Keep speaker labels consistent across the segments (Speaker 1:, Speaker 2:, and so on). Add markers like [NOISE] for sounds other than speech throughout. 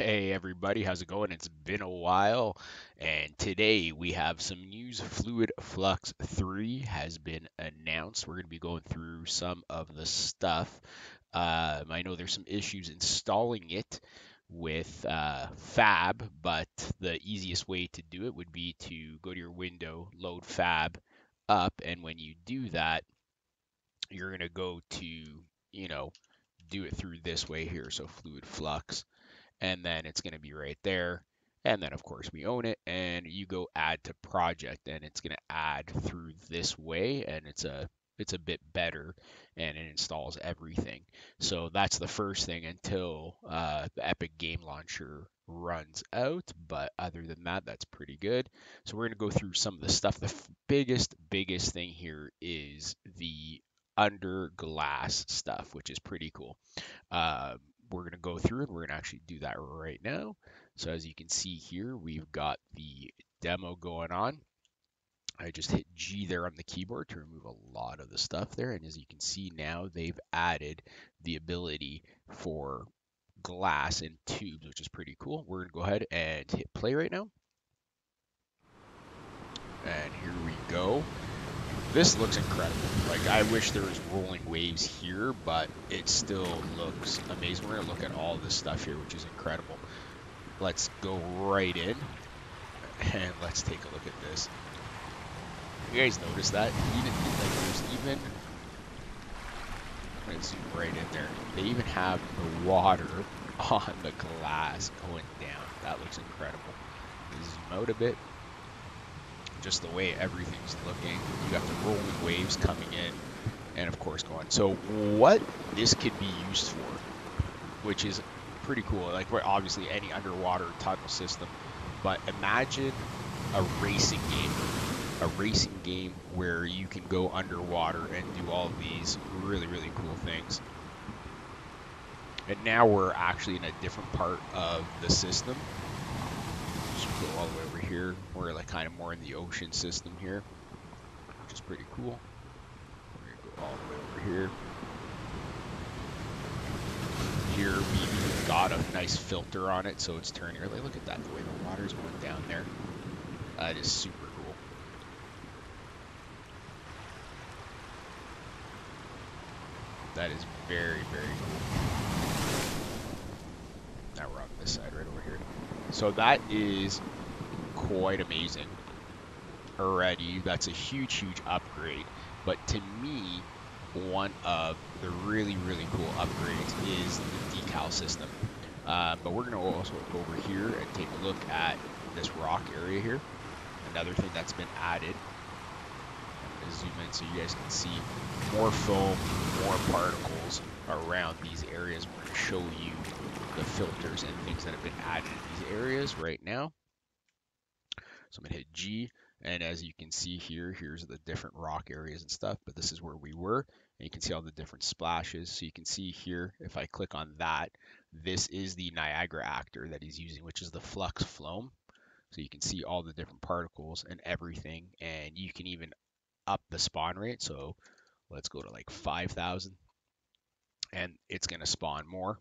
Speaker 1: Hey everybody, how's it going? It's been a while, and today we have some news. Fluid Flux 3 has been announced. We're going to be going through some of the stuff. Um, I know there's some issues installing it with uh, Fab, but the easiest way to do it would be to go to your window, load Fab up, and when you do that, you're going to go to, you know, do it through this way here. So Fluid Flux and then it's going to be right there. And then of course we own it and you go add to project and it's going to add through this way and it's a it's a bit better and it installs everything. So that's the first thing until uh, the Epic Game Launcher runs out. But other than that, that's pretty good. So we're going to go through some of the stuff. The f- biggest, biggest thing here is the under glass stuff, which is pretty cool. Um, we're going to go through and we're going to actually do that right now. So as you can see here, we've got the demo going on. I just hit G there on the keyboard to remove a lot of the stuff there. And as you can see now, they've added the ability for glass and tubes, which is pretty cool. We're going to go ahead and hit play right now. And here we go. This looks incredible. Like, I wish there was rolling waves here, but it still looks amazing. We're going to look at all this stuff here, which is incredible. Let's go right in, and let's take a look at this. You guys notice that? Even, like, there's even... I'm going to zoom right in there. They even have the water [LAUGHS] on the glass going down. That looks incredible. Zoom out a bit just the way everything's looking. You got the rolling waves coming in, and of course going. So what this could be used for, which is pretty cool. Like we're obviously any underwater tunnel system, but imagine a racing game, a racing game where you can go underwater and do all these really really cool things. And now we're actually in a different part of the system. Just go all the way here. We're like kind of more in the ocean system here, which is pretty cool. We're gonna go all the way over here. Here we've got a nice filter on it, so it's turning. Like, look at that, the way the water's going down there. That is super cool. That is very, very cool. Now we're on this side right over here. So that is quite amazing already. That's a huge, huge upgrade. But to me, one of the really, really cool upgrades is the decal system. Uh, but we're going to also go over here and take a look at this rock area here. Another thing that's been added. I'm going to zoom in so you guys can see more foam, more particles around these areas. We're going to show you the filters and things that have been added in these areas right now. So I'm going to hit G. And as you can see here, here's the different rock areas and stuff. But this is where we were. And you can see all the different splashes. So you can see here, if I click on that, this is the Niagara actor that he's using, which is the flux foam. So you can see all the different particles and everything. And you can even up the spawn rate. So let's go to like 5,000. And it's going to spawn more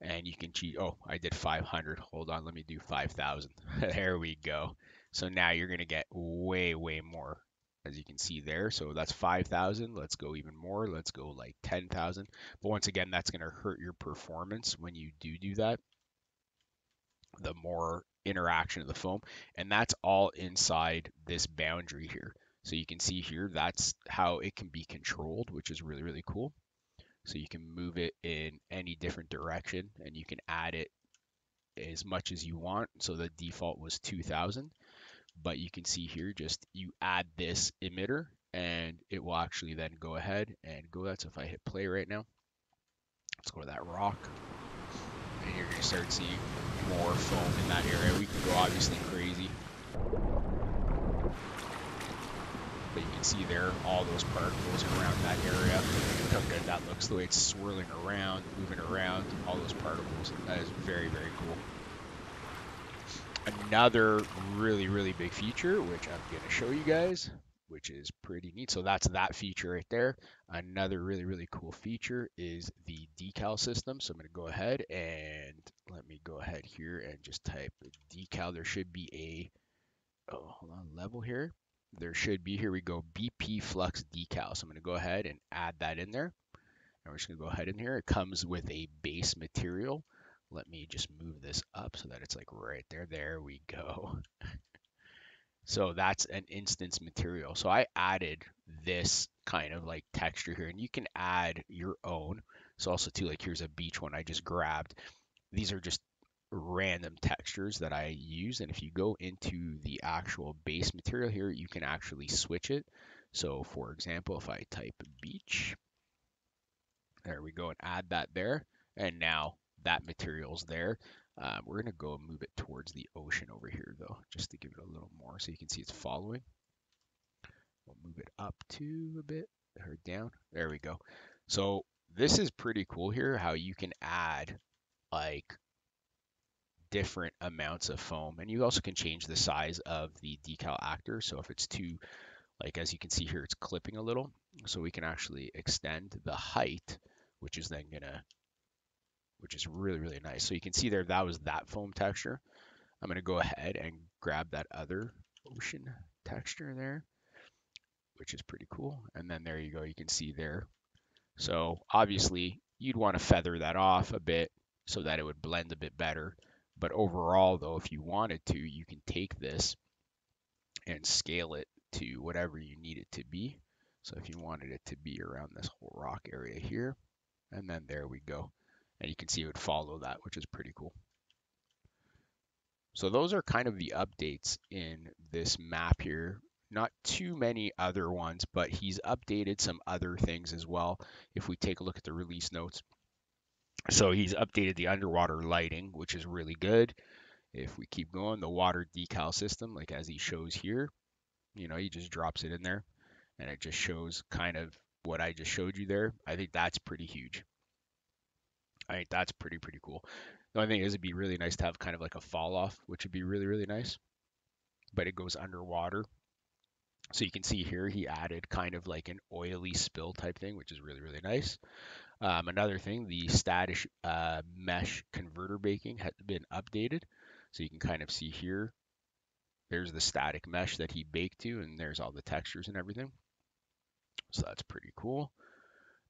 Speaker 1: and you can cheat. Oh, I did 500. Hold on, let me do 5,000. [LAUGHS] there we go. So now you're going to get way, way more, as you can see there. So that's 5,000. Let's go even more. Let's go like 10,000. But once again, that's going to hurt your performance when you do do that. The more interaction of the foam. And that's all inside this boundary here. So you can see here, that's how it can be controlled, which is really, really cool. So you can move it in any different direction and you can add it as much as you want. So the default was 2000, but you can see here just you add this emitter and it will actually then go ahead and go that. So if I hit play right now, let's go to that rock and you're going to start seeing more foam in that area. We can go obviously crazy. But you can see there all those particles around that area. Look how good that looks, the way it's swirling around, moving around, all those particles. That is very, very cool. Another really, really big feature, which I'm going to show you guys, which is pretty neat. So that's that feature right there. Another really, really cool feature is the decal system. So I'm going to go ahead and let me go ahead here and just type decal. There should be a, oh, hold on, level here. There should be, here we go, BP Flux decal. So I'm going to go ahead and add that in there. And we're just going to go ahead in here. It comes with a base material. Let me just move this up so that it's like right there. There we go. [LAUGHS] So that's an instance material. So I added this kind of like texture here and you can add your own. So also too, like here's a beach one I just grabbed. These are just random textures that I use. And if you go into the actual base material here, you can actually switch it. So for example, if I type beach, there we go and add that there. And now that material's there. Um, we're going to go and move it towards the ocean over here, though, just to give it a little more so you can see it's following. We'll move it up to a bit or down. There we go. So this is pretty cool here, how you can add like different amounts of foam. And you also can change the size of the decal actor. So if it's too, like as you can see here, it's clipping a little. So we can actually extend the height, which is then to which is really, really nice. So you can see there, that was that foam texture. I'm to go ahead and grab that other ocean texture there, which is pretty cool. And then there you go, you can see there. So obviously you'd want to feather that off a bit so that it would blend a bit better. But overall though, if you wanted to, you can take this and scale it to whatever you need it to be. So if you wanted it to be around this whole rock area here, and then there we go and you can see it would follow that, which is pretty cool. So those are kind of the updates in this map here. Not too many other ones, but he's updated some other things as well. If we take a look at the release notes. So he's updated the underwater lighting, which is really good. If we keep going, the water decal system, like as he shows here, you know, he just drops it in there and it just shows kind of what I just showed you there. I think that's pretty huge. I think that's pretty, pretty cool. The only thing is it'd be really nice to have kind of like a fall off, which would be really, really nice. But it goes underwater. So you can see here he added kind of like an oily spill type thing, which is really, really nice. Um, another thing, the static uh, mesh converter baking has been updated. So you can kind of see here, there's the static mesh that he baked to, and there's all the textures and everything. So that's pretty cool.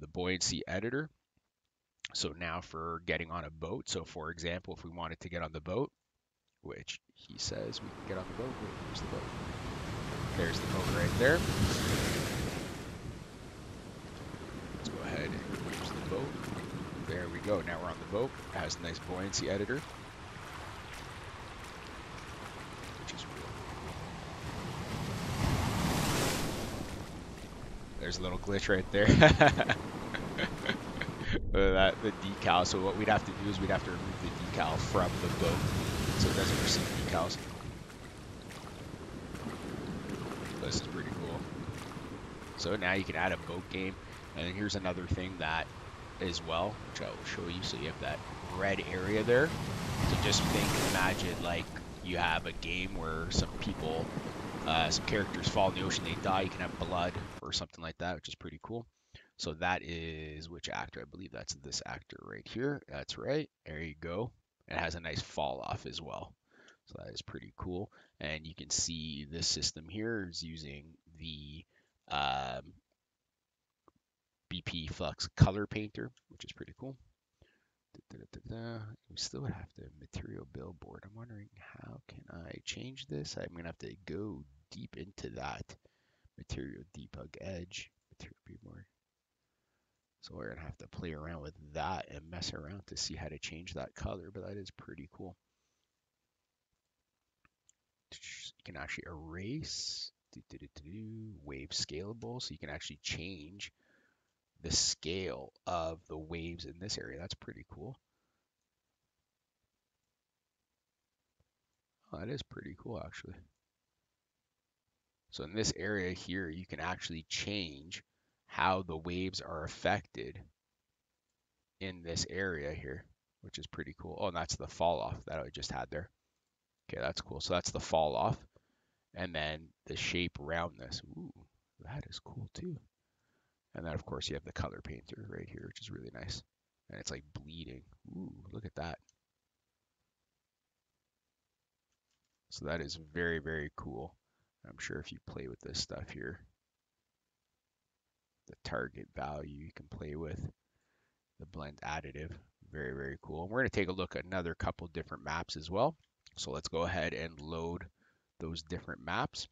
Speaker 1: The buoyancy editor, so now for getting on a boat, so for example, if we wanted to get on the boat, which he says we can get on the boat, wait, where's the boat? There's the boat right there. Let's go ahead and use the boat. There we go, now we're on the boat. It has a nice buoyancy editor. Which is real There's a little glitch right there. [LAUGHS] that the decal. So what we'd have to do is we'd have to remove the decal from the boat so it doesn't receive decals. This is pretty cool. So now you can add a boat game. And here's another thing that as well, which I will show you. So you have that red area there. So just think, imagine like you have a game where some people, uh, some characters fall in the ocean, they die, you can have blood or something like that, which is pretty cool. So that is which actor? I believe that's this actor right here. That's right. There you go. It has a nice fall off as well. So that is pretty cool. And you can see this system here is using the um, BP Flux Color Painter, which is pretty cool. Da, da, da, we still have the material billboard. I'm wondering how can I change this? I'm going to have to go deep into that material debug edge, material billboard. So we're gonna have to play around with that and mess around to see how to change that color, but that is pretty cool. You can actually erase, wave scalable, so you can actually change the scale of the waves in this area. That's pretty cool. Oh, that is pretty cool, actually. So in this area here, you can actually change how the waves are affected in this area here, which is pretty cool. Oh, and that's the fall off that I just had there. Okay, that's cool. So that's the fall off. And then the shape around this. Ooh, that is cool too. And then of course you have the color painter right here, which is really nice. And it's like bleeding. Ooh, look at that. So that is very, very cool. I'm sure if you play with this stuff here, the target value you can play with, the blend additive, very, very cool. And we're going to take a look at another couple different maps as well. So let's go ahead and load those different maps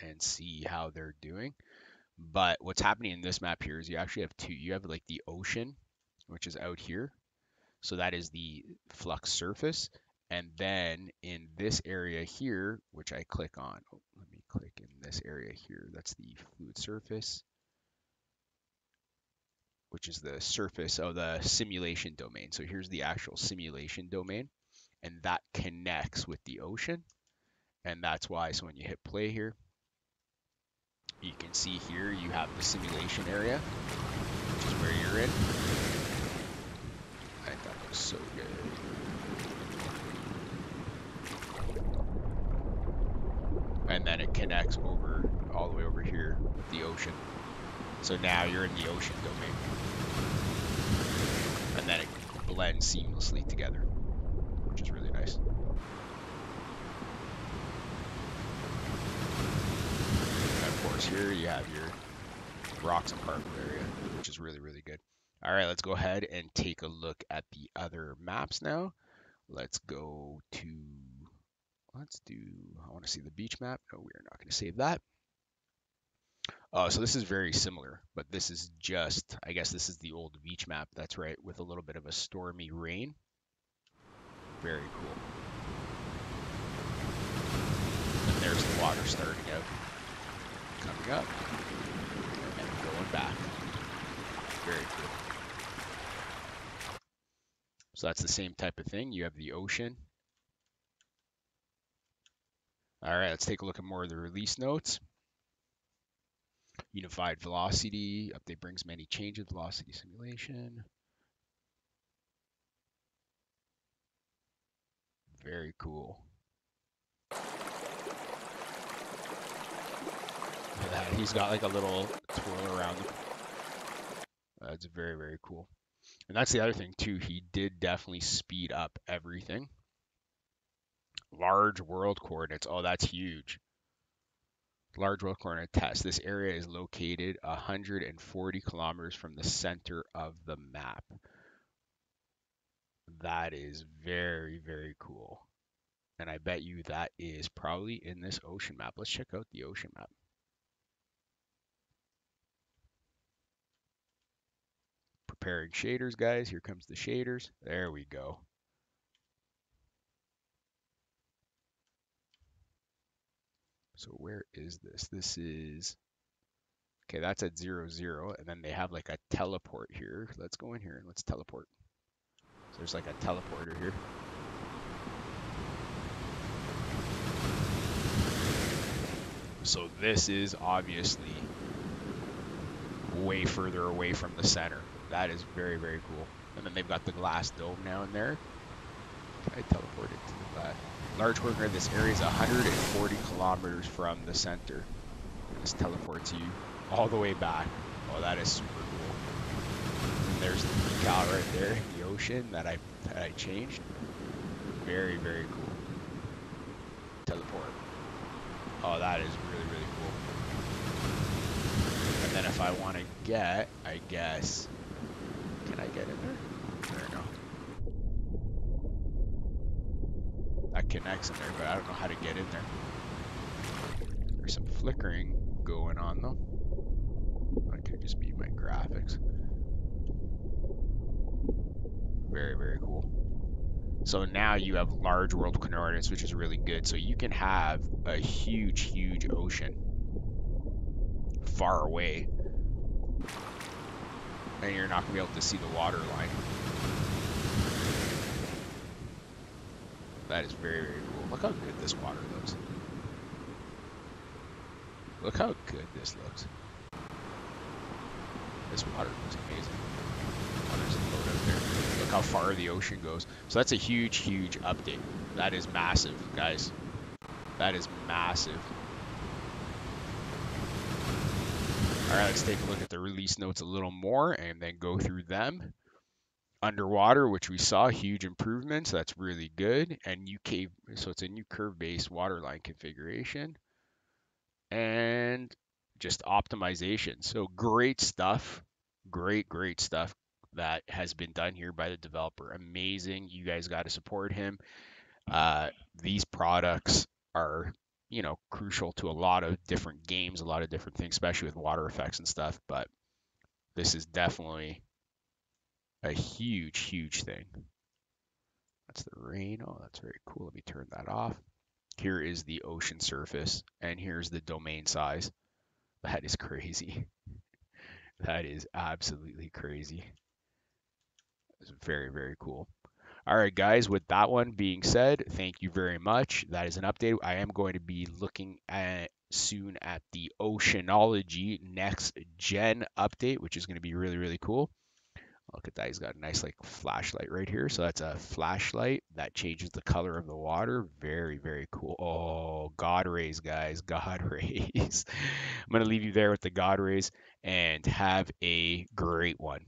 Speaker 1: and see how they're doing. But what's happening in this map here is you actually have two. You have like the ocean, which is out here. So that is the flux surface. And then in this area here, which I click on, oh, let me click in this area here. That's the fluid surface, which is the surface of the simulation domain. So here's the actual simulation domain, and that connects with the ocean. And that's why, so when you hit play here, you can see here you have the simulation area, which is where you're in. I think that looks so good. And then it connects over all the way over here with the ocean. So now you're in the ocean domain. And then it blends seamlessly together, which is really nice. course, here you have your rocks and park area, which is really, really good. All right, let's go ahead and take a look at the other maps now. Let's go to, let's do, I want to see the beach map. No, we are not going to save that. Uh, so this is very similar, but this is just, I guess this is the old beach map. That's right, with a little bit of a stormy rain. Very cool. And there's the water starting out coming up and going back. Very cool. So that's the same type of thing. You have the ocean. All right, let's take a look at more of the release notes. Unified velocity update brings many changes. Velocity simulation. Very cool. That. He's got like a little twirl around him. Uh, that's very, very cool. And that's the other thing too. He did definitely speed up everything. Large world coordinates. Oh, that's huge. Large world coordinate test. This area is located 140 kilometers from the center of the map. That is very, very cool. And I bet you that is probably in this ocean map. Let's check out the ocean map. Preparing shaders, guys. Here comes the shaders. There we go. So where is this? This is, okay, that's at zero, zero. And then they have like a teleport here. Let's go in here and let's teleport. So there's like a teleporter here. So this is obviously way further away from the center. That is very, very cool. And then they've got the glass dome now in there. I teleported to the uh, large worker, This area is 140 kilometers from the center. This teleports you all the way back. Oh, that is super cool. And there's the decal right there in the ocean that I that I changed. Very, very cool. Teleport. Oh, that is really, really cool. And then if I want to get, I guess, get in there? There we go. That connects in there, but I don't know how to get in there. There's some flickering going on though. That could just be my graphics. Very, very cool. So now you have large world coordinates, which is really good. So you can have a huge, huge ocean far away and you're not going to be able to see the water line. That is very, very cool. Look how good this water looks. Look how good this looks. This water looks amazing. There's a boat there. Look how far the ocean goes. So that's a huge, huge update. That is massive, guys. That is massive. All right, let's take a look at the release notes a little more and then go through them. Underwater, which we saw, huge improvements. That's really good. And UK, so it's a new curve-based waterline configuration. And just optimization. So great stuff. Great, great stuff that has been done here by the developer. Amazing. You guys got to support him. Uh, these products are you know crucial to a lot of different games, a lot of different things, especially with water effects and stuff. But this is definitely a huge, huge thing. That's the rain. Oh, that's very cool. Let me turn that off. Here is the ocean surface, and here's the domain size. That is crazy. [LAUGHS] That is absolutely crazy. It's very, very cool. All right, guys, with that one being said, thank you very much. That is an update. I am going to be looking at soon at the Oceanology next gen update, which is going to be really, really cool. Look at that. He's got a nice like flashlight right here. So that's a flashlight that changes the color of the water. Very, very cool. Oh, God rays, guys. [LAUGHS] God rays. I'm going to leave you there with the God rays and have a great one.